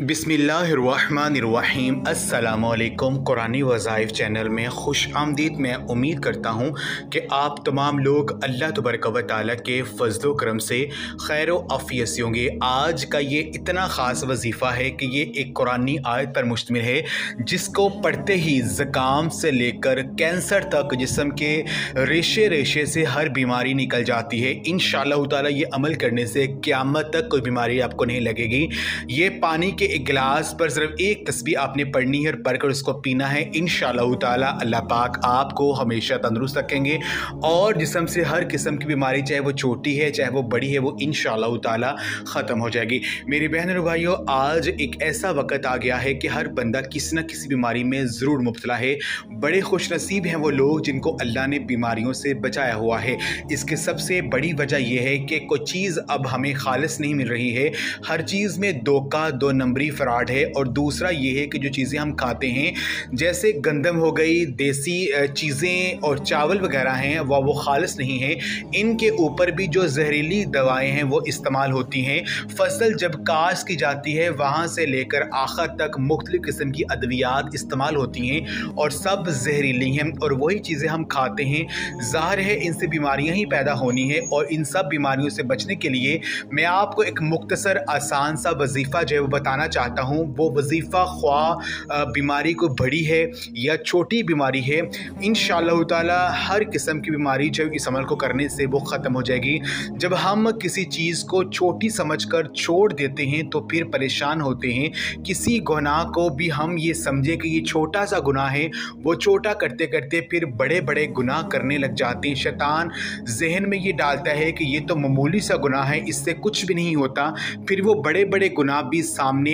बिसमीम अल्लाम कुरानी वज़ाइफ चैनल में खुश आमदीद मैं उम्मीद करता हूँ कि आप तमाम लोग अल्लाह तबरक व ताली के फजल करम से खैर अफ़ियत से होंगे। आज का ये इतना ख़ास वजीफ़ा है कि ये एक कुरानी आयत पर मुश्तमिल है, जिसको पढ़ते ही ज़ुकाम से लेकर कैंसर तक जिसम के रेशे रेशे से हर बीमारी निकल जाती है। इन ये अमल करने से क़्यामत तक कोई बीमारी आपको नहीं लगेगी। ये पानी के एक गिलास पर सिर्फ़ एक तस्वीर आपने पढ़नी है और पढ़कर उसको पीना है। इन ताला, अल्लाह पाक आपको हमेशा तंदुरुस्त रखेंगे। और जिसम से हर किस्म की बीमारी, चाहे वो छोटी है, चाहे वो बड़ी है, वो इन ताला ख़त्म हो जाएगी। मेरी बहन और भाइयों, आज एक ऐसा वक्त आ गया है कि हर बंदा किसी न किसी बीमारी में ज़रूर मुबतला है। बड़े खुश नसीब हैं वो लोग जिनको अल्लाह ने बीमारियों से बचाया हुआ है। इसकी सबसे बड़ी वजह यह है कि कोई चीज़ अब हमें खालिश नहीं मिल रही है। हर चीज़ में दो का दो नंबरी फ़्रॉड है और दूसरा ये है कि जो चीज़ें हम खाते हैं, जैसे गंदम हो गई, देसी चीज़ें और चावल वगैरह हैं, वह, वो खालस नहीं है। इनके ऊपर भी जो जहरीली दवाएँ हैं, वो इस्तेमाल होती हैं। फ़सल जब काश की जाती है, वहाँ से लेकर आखिर तक मुख्तु किस्म की अद्वियात इस्तेमाल होती हैं और सब जहरीली हैं और वही चीज़ें हम खाते हैं। ज़ाहिर है, इनसे बीमारियाँ ही पैदा होनी है और इन सब बीमारियों से बचने के लिए मैं आपको एक मुख्तसर आसान सा वजीफ़ा जो है वो बताना चाहता हूँ, वो वजीफ़ा ख्वा बीमारी को बड़ी है या छोटी बीमारी है इन ताला हर किस्म की बीमारी जो इस अमल को करने से वो ख़त्म हो जाएगी। जब हम किसी चीज़ को छोटी समझ कर छोड़ देते हैं तो फिर परेशान होते हैं। किसी गुनाह को भी हम ये समझे कि ये छोटा सा गुनाह है, वो छोटा करते करते फिर बड़े बड़े गुनाह करने लग जाते हैं। शैतान जहन में ये डालता है कि ये तो मामूली सा गुनाह है, इससे कुछ भी नहीं होता। फिर वो बड़े बड़े गुनाह भी सामने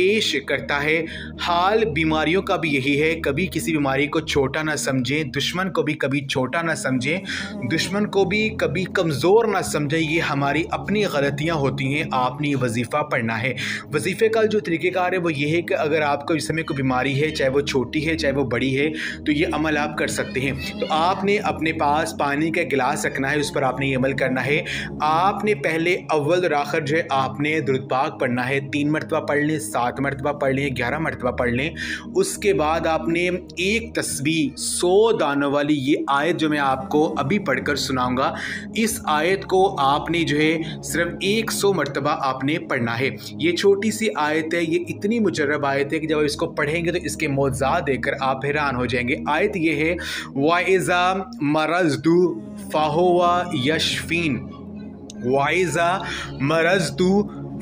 पेश करता है। हाल बीमारियों का भी यही है, कभी किसी बीमारी को छोटा ना समझें, दुश्मन को भी कभी छोटा ना समझें, दुश्मन को भी कभी कमज़ोर ना समझें, ये हमारी अपनी गलतियाँ होती हैं, आपने ये वजीफ़ा पढ़ना है। वजीफ़े का जो तरीक़ेकार है, वो ये है कि अगर आपको इस समय कोई बीमारी है, चाहे वो छोटी है, चाहे वो बड़ी है तो ये अमल आप कर सकते हैं। तो आपने अपने पास पानी का गिलास रखना है, उस पर आपने ये अमल करना है। आपने पहले अव्वल और आखिर जो है, आपने दुरुदपाक पढ़ना है। तीन मरतबा पढ़ लें, सात मरतबा पढ़ लें ग्यारह मरतबा पढ़ लें। उसके बाद आपने एक तस्वीर सौ दानों वाली ये आयत जो मैं आपको अभी पढ़कर सुनाऊँगा, इस आयत को आपने जो है सिर्फ़ एक सौ मरतबा आपने पढ़ना है। ये छोटी सी आयत है, ये इतनी मुजरब आयत है कि जब इसको पढ़ेंगे तो इसके मौजा देकर आप हैरान हो जाएँगे। आयत ये है, वाइज़ा मरजदू फ़ाहोवा यशफीन। वाइज़ा मरजदू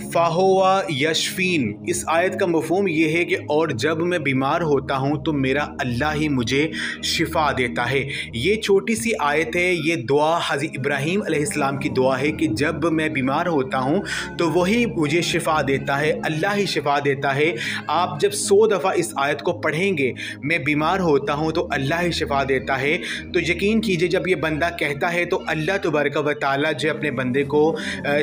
फ़ाहोवा यशफीन, इस आयत का मफहम यह है कि और जब मैं बीमार होता हूँ तो मेरा अल्लाह ही मुझे शिफा देता है। ये छोटी सी आयत है, ये दुआ हज़ी इब्राहीम अलैहिस्सलाम की दुआ है कि जब मैं बीमार होता हूँ तो वही मुझे शिफा देता है, अल्लाह ही शिफा देता है। आप जब सौ दफ़ा इस आयत को पढ़ेंगे, मैं बीमार होता हूँ तो अल्लाह ही शिफा देता है। तो यकीन कीजिए, जब ये बंदा कहता है तो अल्लाह तबारक व ताली जो अपने बंदे को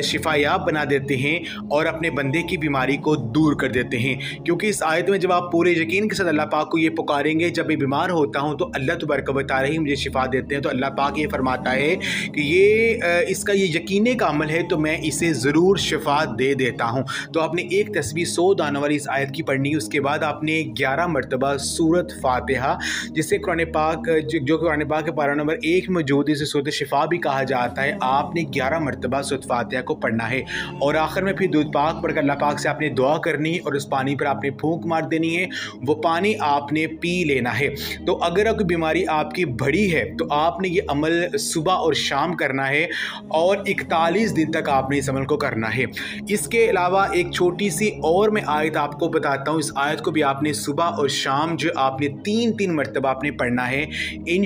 शिफायाब बना देते हैं और अपने बंदे की बीमारी को दूर कर देते हैं। क्योंकि इस आयत में जब आप पूरे यकीन के साथ अल्लाह पाक को ये पुकारेंगे, जब मैं बीमार होता हूँ तो अल्लाह तबरक तारा ही मुझे शिफा देते हैं। तो अल्लाह पाक ये फरमाता है कि ये इसका ये यकीन का अमल है तो मैं इसे ज़रूर शिफा दे देता हूँ। तो आपने एक तस्वीर सौ दानों वाली इस आयत की पढ़नी है, उसके बाद आपने ग्यारह मरतबा सूरत फातहा, जिसे कुरान पाक, जो कुरान पाक के पारा नंबर एक में मौजूद इसे सूरत शिफा भी कहा जाता है, आपने ग्यारह मरतबा सूरत फ़ातिहा को पढ़ना है। और आखिर में फिर दूध पाक पढ़कर अल्लाह पाक से आपने दुआ करनी और उस पानी पर आपने फूंक मार देनी है, वो पानी आपने पी लेना है। तो अगर कोई बीमारी आपकी बड़ी है तो आपने ये अमल सुबह और शाम करना है और इकतालीस दिन तक आपने इस अमल को करना है। इसके अलावा एक छोटी सी और मैं आयत आपको बताता हूँ, इस आयत को भी आपने सुबह और शाम जो आपने तीन तीन मरतबा आपने पढ़ना है इन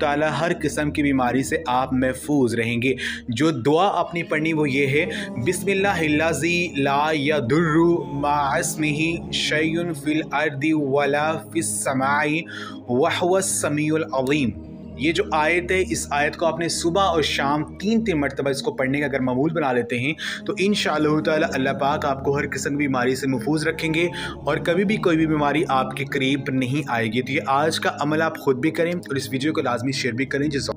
ताला हर किस्म की बीमारी से आप महफूज रहेंगे। जो दुआ आपने पढ़नी वो ये है बिस्मिल्लाह अल्लज़ी ला यदुर्रु मास्मिही शयन फिल अर्दी वला फिस समाई वहव अलीम ये जो आयत है इस आयत को आपने सुबह और शाम तीन तीन मरतबा इसको पढ़ने का अगर मामूल बना लेते हैं तो इन अल्लाह पाक आपको हर किस्म की बीमारी से महफूज रखेंगे और कभी भी कोई भी बीमारी आपके करीब नहीं आएगी तो ये आज का अमल आप ख़ुद भी करें और इस वीडियो को लाजमी शेयर भी करें जिस